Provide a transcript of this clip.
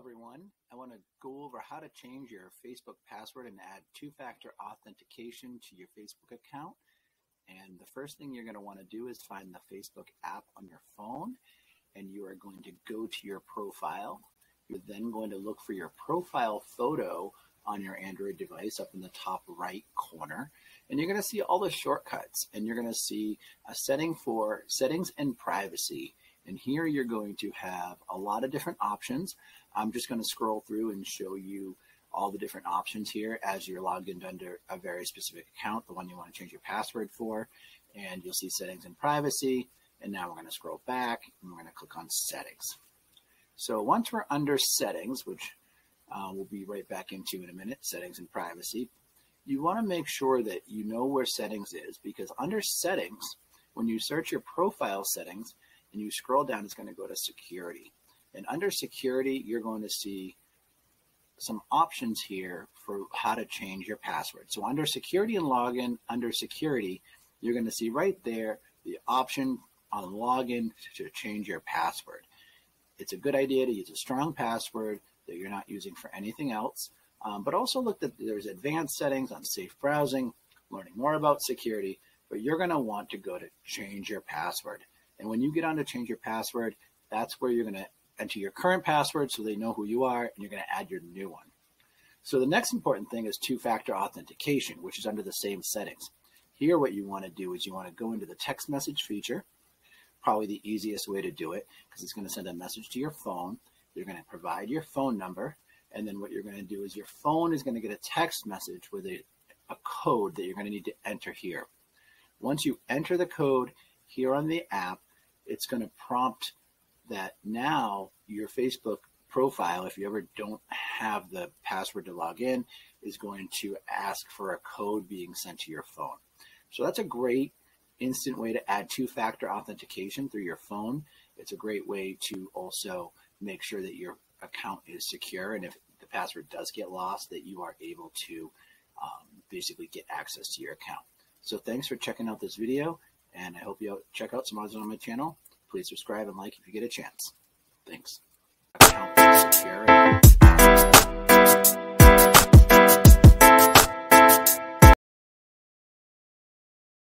Everyone. I want to go over how to change your Facebook password and add two-factor authentication to your Facebook account. And the first thing you're going to want to do is find the Facebook app on your phone and you are going to go to your profile. You're then going to look for your profile photo on your Android device up in the top right corner. And you're going to see all the shortcuts and you're going to see a setting for settings and privacy. And here you're going to have a lot of different options. I'm just going to scroll through and show you all the different options here as you're logged in under a very specific account, the one you want to change your password for. And you'll see settings and privacy. And now we're going to scroll back and we're going to click on settings. So once we're under settings, which uh, we'll be right back into in a minute, settings and privacy, you want to make sure that you know where settings is because under settings, when you search your profile settings and you scroll down, it's going to go to security. And under security, you're going to see some options here for how to change your password. So under security and login, under security, you're going to see right there the option on login to change your password. It's a good idea to use a strong password that you're not using for anything else. Um, but also look that there's advanced settings on safe browsing, learning more about security, but you're going to want to go to change your password. And when you get on to change your password, that's where you're going to enter your current password so they know who you are, and you're going to add your new one. So the next important thing is two-factor authentication, which is under the same settings. Here, what you want to do is you want to go into the text message feature, probably the easiest way to do it, because it's going to send a message to your phone. You're going to provide your phone number, and then what you're going to do is your phone is going to get a text message with a, a code that you're going to need to enter here. Once you enter the code here on the app, it's going to prompt that now your Facebook profile, if you ever don't have the password to log in, is going to ask for a code being sent to your phone. So that's a great instant way to add two-factor authentication through your phone. It's a great way to also make sure that your account is secure and if the password does get lost that you are able to um, basically get access to your account. So thanks for checking out this video and I hope you check out some others on my channel. Please subscribe and like if you get a chance. Thanks.